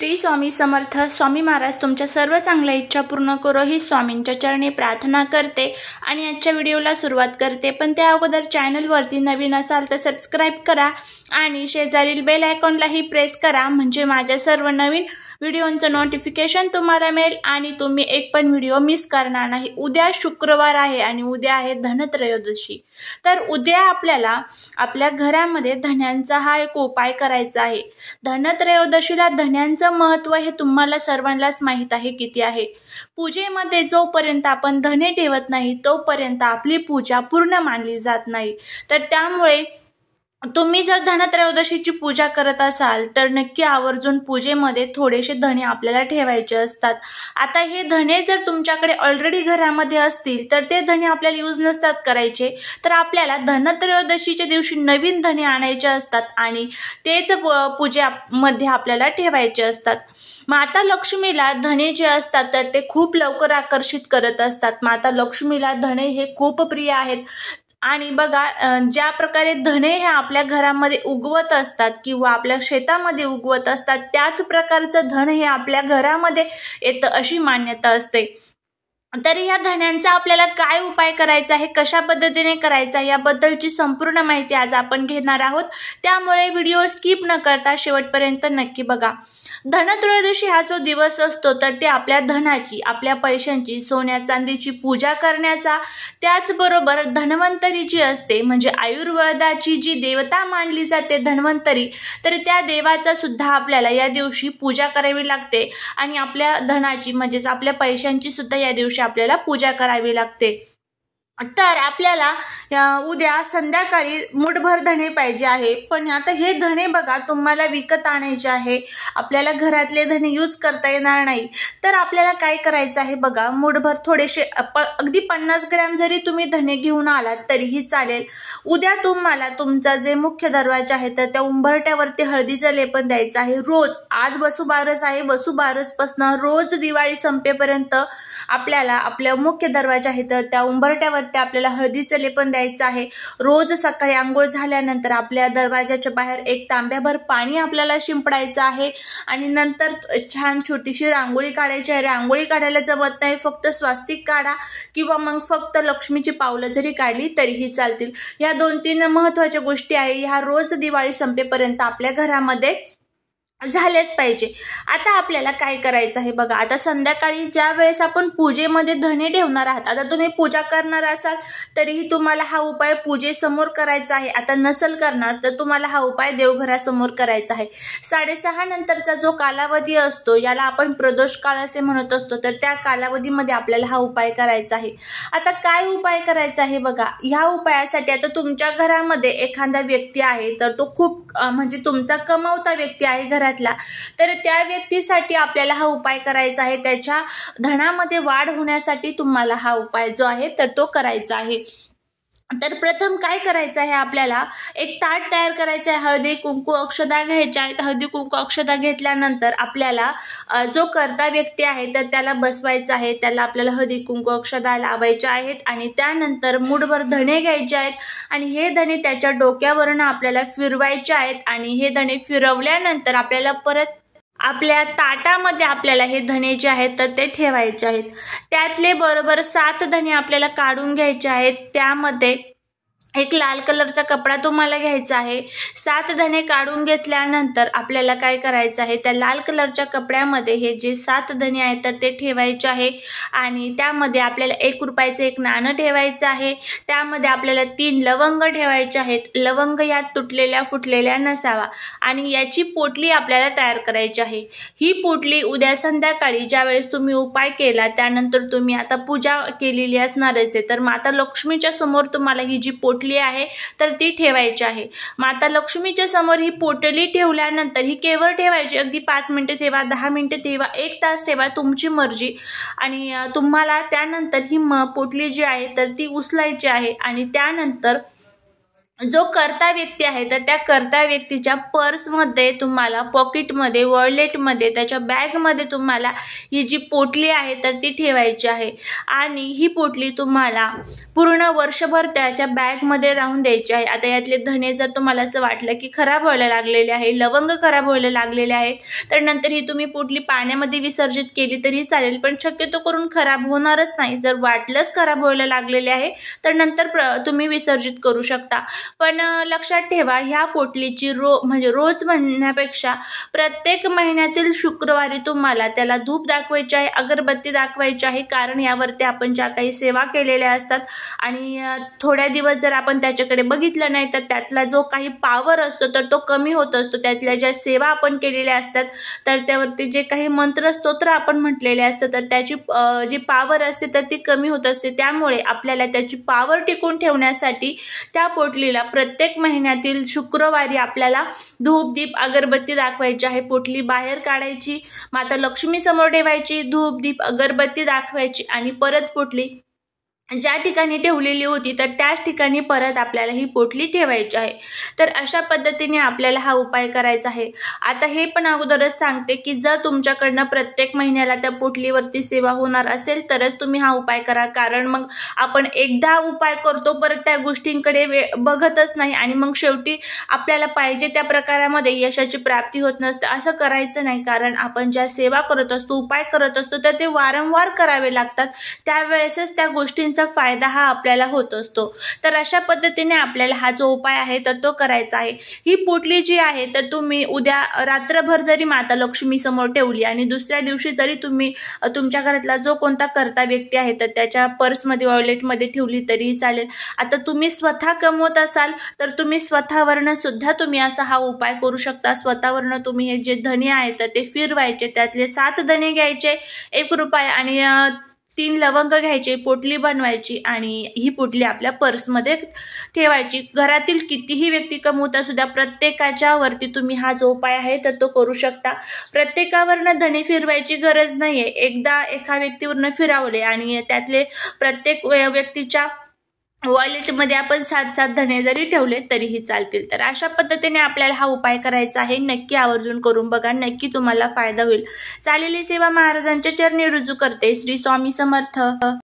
श्री स्वामी समर्थ स्वामी महाराज तुमच्या सर्व चांगल्या इच्छा पूर्ण करो ही स्वामींच्या चरणी प्रार्थना करते आणि आजच्या व्हिडिओला सुरुवात करते. पण त्या अगोदर चॅनलवरती नवीन असाल तर सबस्क्राईब करा आणि शेजारील बेल आयकॉनलाही प्रेस करा. म्हणजे माझ्या सर्व नवीन व्हिडिओंचं नोटिफिकेशन तुम्हाला मिळेल आणि तुम्ही एक पण व्हिडिओ मिस करणार नाही. उद्या शुक्रवार आहे आणि उद्या आहे धनत्रयोदशी. तर उद्या आपल्याला आपल्या घरामध्ये धन्यांचा हा एक उपाय करायचा आहे. धनत्रयोदशीला धन्यांचं महत्त्व हे तुम्हाला सर्वांनाच माहीत आहे किती आहे. पूजेमध्ये जोपर्यंत आपण धने ठेवत नाही तोपर्यंत आपली पूजा पूर्ण मानली जात नाही. तर त्यामुळे तुम्ही जर धनत्रयोदशीची पूजा करत असाल तर नक्की आवर्जून पूजेमध्ये थोडेसे धने आपल्याला ठेवायचे असतात. आता हे धने जर तुमच्याकडे ऑलरेडी घरामध्ये असतील तर ते धने आपल्याला यूज नसतात करायचे. तर आपल्याला धनत्रयोदशीच्या दिवशी नवीन धने आणायचे असतात आणि तेच पूजेमध्ये आपल्याला ठेवायचे असतात. माता लक्ष्मीला धने जे असतात तर ते खूप लवकर आकर्षित करत असतात. माता लक्ष्मीला धने हे खूप प्रिय आहेत. आणि बघा ज्या प्रकारे धने हे आपल्या घरामध्ये उगवत असतात किंवा आपल्या शेतामध्ये उगवत असतात त्याच प्रकारचं धन हे आपल्या घरामध्ये येतं अशी मान्यता असते. तर या धन्यांचा आपल्याला काय उपाय करायचा आहे कशा पद्धतीने करायचा याबद्दलची संपूर्ण माहिती आज आपण घेणार आहोत. त्यामुळे व्हिडिओ स्किप न करता शेवटपर्यंत नक्की बघा. धनत्रयोदशी हा जो दिवस असतो तर ते आपल्या धनाची आपल्या पैशांची सोन्या चांदीची पूजा करण्याचा. त्याचबरोबर धन्वंतरी जी असते म्हणजे आयुर्वेदाची जी देवता मानली जाते धन्वंतरी तर त्या देवाचा सुद्धा आपल्याला या दिवशी पूजा करावी लागते. आणि आपल्या धनाची म्हणजेच आपल्या पैशांची सुद्धा या दिवशी आपल्याला पूजा करावी लागते. तर आपल्याला उद्या संध्याकाळी मुठभर धणे पाहिजे आहे. पण आता हे धणे बघा तुम्हाला विकत आणायचे आहे. आपल्याला घरातले धणे यूज करता येणार नाही. तर आपल्याला काय करायचं आहे बघा मुठभर थोडेसे अगदी पन्नास ग्रॅम जरी तुम्ही धणे घेऊन आलात तरीही चालेल. उद्या तुम्हाला तुमचा जे मुख्य दरवाजा आहे तर त्या उंबरट्यावरती हळदीचं लेपन द्यायचं आहे. रोज आज वसुबारस आहे वसुबारसपासनं रोज दिवाळी संपेपर्यंत आपल्याला आपल्या मुख्य दरवाजा आहे तर त्या उंबरट्यावर ते आपल्याला हळदीचं लेपन द्यायचं आहे. रोज सकाळी आंघोळ झाल्यानंतर आपल्या दरवाजाच्या बाहेर एक तांब्याभर पाणी आपल्याला शिंपडायचं आहे. आणि नंतर छान छोटीशी रांगोळी काढायची आहे. रांगोळी काढायला जमत नाही. फक्त स्वास्तिक काढा किंवा मग फक्त लक्ष्मीची पावलं जरी काढली तरीही चालतील. ह्या दोन तीन महत्त्वाच्या गोष्टी आहे. ह्या रोज दिवाळी संपेपर्यंत आपल्या घरामध्ये झालेच पाहिजे. आता आपल्याला काय करायचं आहे बघा आता संध्याकाळी ज्या वेळेस आपण पूजेमध्ये धने ठेवणार आहात आता तुम्ही पूजा करणार असाल तरीही तुम्हाला हा उपाय पूजेसमोर करायचा आहे. आता नसल करणार तर तुम्हाला हा उपाय देवघरासमोर करायचा आहे. साडेसहा नंतरचा जो कालावधी असतो याला आपण प्रदोष काळ असे म्हणत असतो तर त्या कालावधीमध्ये आपल्याला हा उपाय करायचा आहे. आता काय उपाय करायचा आहे बघा ह्या उपायासाठी आता तुमच्या घरामध्ये एखादा व्यक्ती आहे तर तो खूप म्हणजे तुमचा कमावता व्यक्ती आहे घरात. घरातला. तर त्या व्यक्तीसाठी आपल्याला हा उपाय करायचा आहे. त्याच्या धनामध्ये वाढ होण्यासाठी तुम्हाला हा उपाय जो आहे तर तो करायचा आहे. तर प्रथम काय करायचं आहे आपल्याला? एक ताट तयार करायचं आहे. हळदी कुंकू अक्षदा घ्यायच्या आहेत. हळदी कुंकू अक्षदा घेतल्यानंतर आपल्याला जो करता व्यक्ती आहे तर त्याला बसवायचं आहे. त्याला आपल्याला हळदी कुंकू अक्षदा लावायच्या आहेत आणि त्यानंतर मुठभर धणे घ्यायचे आहेत आणि हे धणे त्याच्या डोक्यावरनं आपल्याला फिरवायचे आहेत आणि हे धणे फिरवल्यानंतर आपल्याला परत आपल्या ताटामध्ये आपल्याला हे धने जे आहेत तर ते ठेवायचे आहेत. त्यातले बरोबर सात धने आपल्याला काढून घ्यायचे आहेत. त्यामध्ये एक लाल कलरचा कपडा तुम्हाला घ्यायचा आहे. सात धने काढून घेतल्यानंतर आपल्याला काय करायचं आहे? त्या लाल कलरच्या कपड्यामध्ये हे जे सात धने आहेत तर ते ठेवायचे आहे. आणि त्यामध्ये आपल्याला एक रुपयाचं एक नाणं ठेवायचं आहे. त्यामध्ये आपल्याला तीन लवंग ठेवायचे आहेत. लवंग यात तुटलेल्या फुटलेल्या नसावा. आणि याची पोटली आपल्याला तयार करायची आहे. ही पोटली उद्या संध्याकाळी ज्यावेळेस तुम्ही उपाय केला त्यानंतर तुम्ही आता पूजा केलेली असणारच आहे. तर माता लक्ष्मीच्या समोर तुम्हाला ही जी पोट पोटली आहे तर ती ठेवायची आहे. माता लक्ष्मीच्या समोर ही पोटली ठेवल्यानंतर ही केवळ ठेवायची. अगदी पाच मिनटं ठेवा दहा मिनटं ठेवा एक तास ठेवा तुमची मर्जी. आणि तुम्हाला त्यानंतर ही म पोटली जी आहे तर ती उचलायची आहे. आणि त्यानंतर जो करता व्यक्ती आहे तर त्या करता व्यक्तीच्या पर्समध्ये तुम्हाला पॉकेटमध्ये वॉलेटमध्ये त्याच्या बॅगमध्ये तुम्हाला ही जी पोटली आहे तर ती ठेवायची आहे. आणि ही पोटली तुम्हाला पूर्ण वर्षभर त्याच्या बॅगमध्ये राहून द्यायची आहे. आता यातले धने जर तुम्हाला असं वाटलं की खराब व्हायला लागलेले आहे लवंग खराब व्हायला लागलेले आहेत तर नंतर ही तुम्ही पोटली पाण्यामध्ये विसर्जित केली तरी चालेल पण शक्यतो करून खराब होणारच नाही. जर वाटलंच खराब व्हायला लागलेले आहे तर नंतर प्र तुम्ही विसर्जित करू शकता. पण लक्षात ठेवा ह्या पोटलीची रो म्हणजे रोज म्हणण्यापेक्षा प्रत्येक महिन्यातील शुक्रवारी तुम्हाला त्याला धूप दाखवायची आहे अगरबत्ती दाखवायची आहे कारण यावरती आपण ज्या काही सेवा केलेल्या असतात आणि थोड्या दिवस जर आपण त्याच्याकडे बघितलं नाही तर त्यातला जो काही पावर असतो तर तो कमी होत असतो. त्यातल्या ज्या सेवा आपण केलेल्या असतात तर त्यावरती जे काही मंत्र स्तोत्र आपण म्हटलेले असतात तर त्याची जी पावर असते तर ती कमी होत असते. त्यामुळे आपल्याला त्याची पावर टिकून ठेवण्यासाठी त्या पोटलीला प्रत्येक महिन्यातील शुक्रवारी आपल्याला धूप दीप अगरबत्ती दाखवायची आहे. पोटली बाहेर काढायची माता लक्ष्मी समोर ठेवायची धूप दीप अगरबत्ती दाखवायची आणि परत पोटली ज्या ठिकाणी ठेवलेली होती तर त्याच ठिकाणी परत आपल्याला ही पोटली ठेवायची आहे. तर अशा पद्धतीने आपल्याला हा उपाय करायचा आहे. आता हे पण अगोदरच सांगते की जर तुमच्याकडनं प्रत्येक महिन्याला त्या पोटलीवरती सेवा होणार असेल तरच तुम्ही हा उपाय करा. कारण मग आपण एकदा उपाय करतो परत त्या गोष्टींकडे वे बघतच नाही आणि मग शेवटी आपल्याला पाहिजे त्या प्रकारामध्ये यशाची प्राप्ती होत नसते. असं करायचं नाही. कारण आपण ज्या सेवा करत असतो उपाय करत असतो तर ते वारंवार करावे लागतात. त्यावेळेसच त्या गोष्टींचा फायदा हा आपल्याला होत असतो. तर अशा पद्धतीने आपल्याला हा जो उपाय आहे तर तो करायचा आहे. ही पोटली जी आहे तर तुम्ही उद्या रात्रभर जरी माता लक्ष्मी समोर ठेवली आणि दुसऱ्या दिवशी जरी तुम्ही तुमच्या घरातला जो कोणता करता व्यक्ती आहे तर त्याच्या पर्समध्ये वॉलेटमध्ये ठेवली तरीही चालेल. आता तुम्ही स्वतः कमवत असाल तर तुम्ही स्वतःवरनं सुद्धा तुम्ही असा हा उपाय करू शकता. स्वतःवरनं तुम्ही हे जे धने आहेत तर ते फिरवायचे. त्यातले सात धने घ्यायचे. एक रुपये आणि तीन लवंग घ्यायचे पोटली बनवायची आणि ही पोटली आपल्या पर्समध्ये ठेवायची. घरातील कितीही व्यक्ती कमवता सुद्धा प्रत्येकाच्या वरती तुम्ही हा जो उपाय आहे तर तो करू शकता. प्रत्येकावरनं धणे फिरवायची गरज नाही आहे एकदा एका व्यक्तीवरनं फिरावले आणि त्यातले प्रत्येक व्यक्तीच्या वॉलेटमध्ये आपण सात सात धने जरी ठेवले तरीही चालतील. तर अशा पद्धतीने आपल्याला हा उपाय करायचा आहे. नक्की आवर्जून करून बघा. नक्की तुम्हाला फायदा होईल. चालेली सेवा महाराजांच्या चरणी रुजू करते. श्री स्वामी समर्थ.